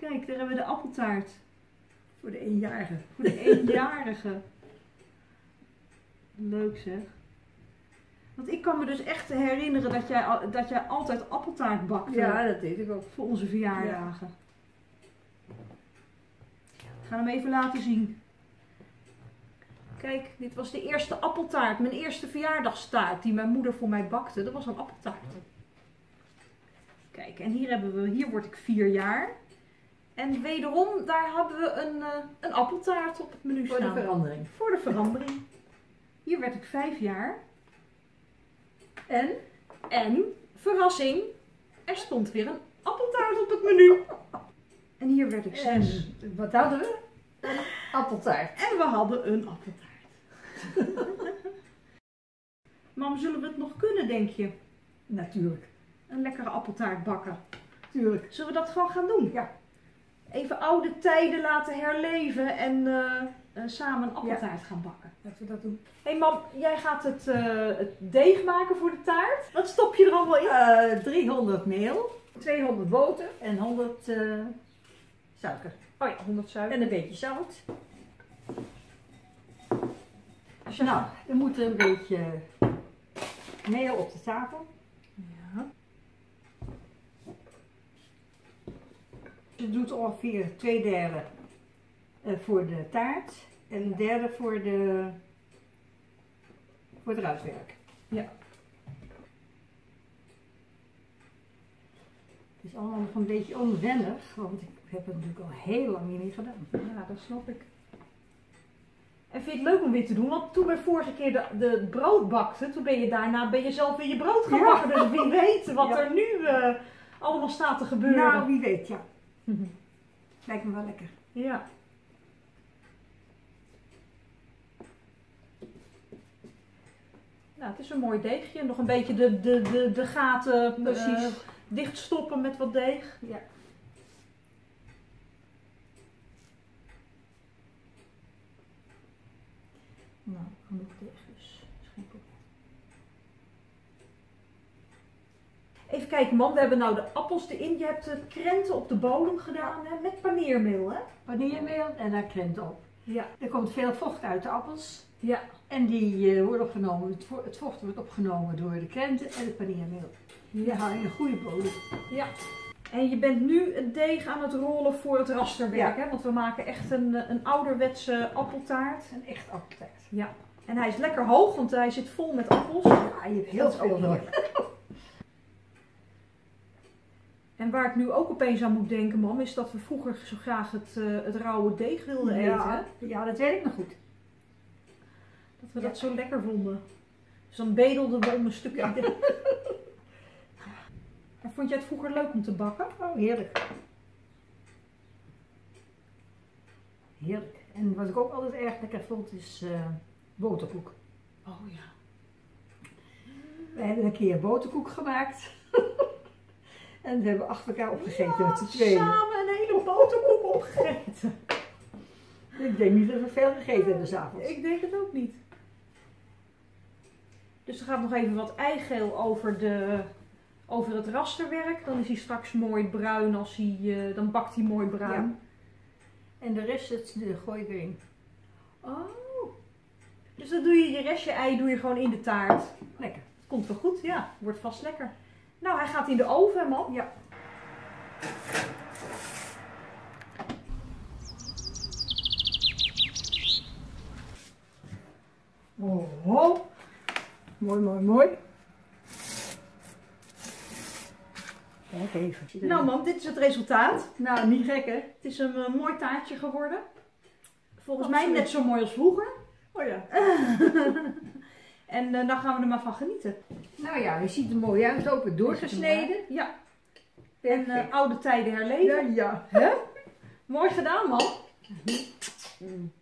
Kijk, daar hebben we de appeltaart. Voor de eenjarige. Voor de eenjarige. Leuk zeg. Want ik kan me dus echt herinneren dat jij, dat jij altijd appeltaart bakte Ja, dat deed ik ook. voor onze verjaardagen. Ik ga hem even laten zien. Kijk, dit was de eerste appeltaart. Mijn eerste verjaardagstaart die mijn moeder voor mij bakte. Dat was een appeltaart. Kijk, en hier hebben we, hier word ik vier jaar. En wederom, daar hebben we een, eh, een appeltaart op het menu Voor de staan. verandering. Voor de verandering. Hier werd ik vijf jaar. En? En, verrassing, er stond weer een appeltaart op het menu. En hier werd ik zes. En wat hadden we? Een appeltaart. En we hadden een appeltaart. Mam, zullen we het nog kunnen, denk je? Natuurlijk. Een lekkere appeltaart bakken. Tuurlijk. Zullen we dat gewoon gaan doen? Ja. Even oude tijden laten herleven en eh, eh, samen een appeltaart gaan bakken. Laten we dat doen. Hé hey mam, jij gaat het, eh, het deeg maken voor de taart. Wat stop je er allemaal in? Eh 300 meel, 200 boter en 100 eh, suiker. Oh ja, 100 suiker. En een beetje zout. Dus Nou, er moet een beetje meel op de tafel. Ja. Je doet ongeveer twee derde eh, voor de taart en een derde voor, de, voor het ruitwerk. Ja. Het is allemaal nog een beetje onwennig, want ik heb het natuurlijk al heel lang niet meer gedaan. Ja, dat snap ik. En vind je het leuk om weer te doen? Want toen we vorige keer de, de brood bakten, toen ben je daarna ben je zelf weer je brood gaan Ja. bakken. Dus wie weet wat Ja. er nu eh, allemaal staat te gebeuren. Nou, wie weet, ja. Lijkt me wel lekker. Ja. Nou, het is een mooi deegje. Nog een beetje de, de, de, de gaten Precies. eh, dichtstoppen met wat deeg. Ja. Nou, genoeg deeg dus. Is geen probleem. Even kijken man, we hebben nou de appels erin. Je hebt de krenten op de bodem gedaan hè, met paneermeel hè? Paneermeel en daar krent op. Ja. Er komt veel vocht uit de appels. Ja. En die eh, wordt opgenomen, het, vo- het vocht wordt opgenomen door de krenten en het paneermeel. Dan hou je een goede bodem. Ja. En je bent nu het deeg aan het rollen voor het rasterwerk Ja. hè? Want we maken echt een, eh, een ouderwetse appeltaart. Een echt appeltaart. Ja. En hij is lekker hoog, want hij zit vol met appels. Ja, je hebt heel veel nodig. heerlijk. En waar ik nu ook opeens aan moet denken, mam, is dat we vroeger zo graag het, eh, het rauwe deeg wilden eten. Ja, dat weet ik nog goed. Dat we Ja. dat zo lekker vonden. Dus dan bedelden we om een stukje. Ja. En vond jij het vroeger leuk om te bakken? Oh, heerlijk. Heerlijk. En wat ik ook altijd erg lekker vond is eh, boterkoek. Oh ja. We hebben een keer boterkoek gemaakt. En dat hebben we achter elkaar opgegeten met z'n tweeën. Samen een hele boterkoek opgegeten. Ik denk niet dat we veel gegeten hebben s'avonds. Ik denk het ook niet. Dus er gaat nog even wat eigeel over, de, over het rasterwerk. Dan is hij straks mooi bruin als hij, eh, dan bakt hij mooi bruin. En de rest het, eh, gooi ik erin. Oh. Dus dan doe je je restje ei doe je gewoon in de taart. Lekker. Komt wel goed, ja. Wordt vast lekker. Nou, hij gaat in de oven, man. Ja. Oh. Mooi, mooi, mooi. Kijk even. Nou, man, dit is het resultaat. nou, niet gek hè? Het is een eh, mooi taartje geworden. Volgens mij net zo mooi als vroeger. Oh ja. En eh dan gaan we er maar van genieten. Nou ja, je ziet er mooi uit. Ook weer doorgesneden. Ja. En eh, oude tijden herleven. ja, ja. Mooi gedaan, man. Mm.